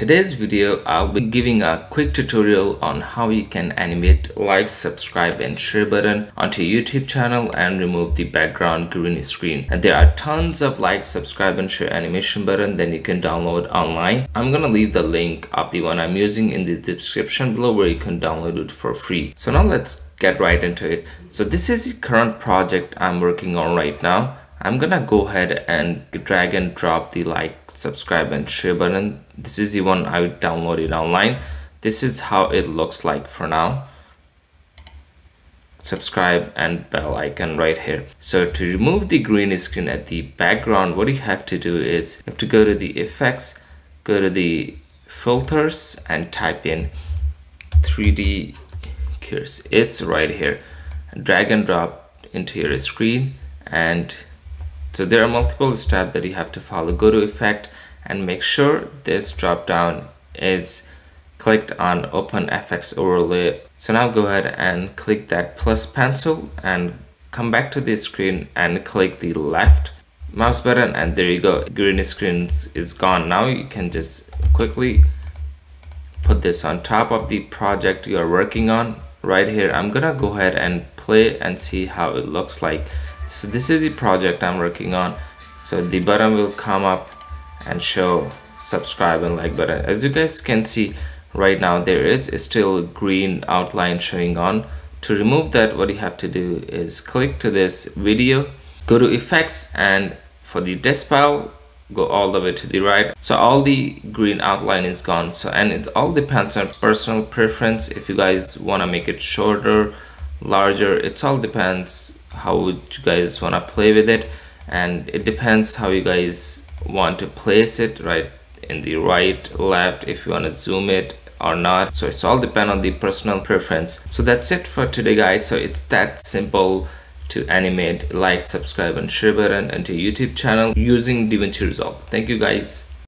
today's video I'll be giving a quick tutorial on how you can animate like subscribe and share button onto YouTube channel and remove the background green screen. And there are tons of like subscribe and share animation button that you can download online. I'm gonna leave the link of the one I'm using in the description below where you can download it for free. So now let's get right into it. So this is the current project I'm working on right now I'm gonna go ahead and drag and drop the like subscribe and share button. This is the one I downloaded online. This is how it looks like for now. Subscribe and bell icon right here. So to remove the green screen at the background what you have to do is you have to go to the effects go to the filters and type in 3d curves it's right here. Drag and drop into your screen and so there are multiple steps that you have to follow. Go to effect and make sure this drop down is clicked on open fx overlay. So now go ahead and click that plus pencil and come back to the screen and click the left mouse button and there you go. Green screen is gone. Now you can just quickly put this on top of the project you are working on right here. I'm gonna go ahead and play and see how it looks like so this is the project I'm working on. So the button will come up and show subscribe and like. Button as you guys can see right now there is still a green outline showing on. To remove that what you have to do is click to this video go to effects and for the despill go all the way to the right. So all the green outline is gone. So and it all depends on personal preference. If you guys want to make it shorter larger it all depends how would you guys want to play with it? And it depends how you guys want to place it right in the right left if you want to zoom it or not. So it's all depend on the personal preference. So that's it for today guys. So it's that simple to animate like subscribe and share button into youtube channel using DaVinci Resolve. Thank you guys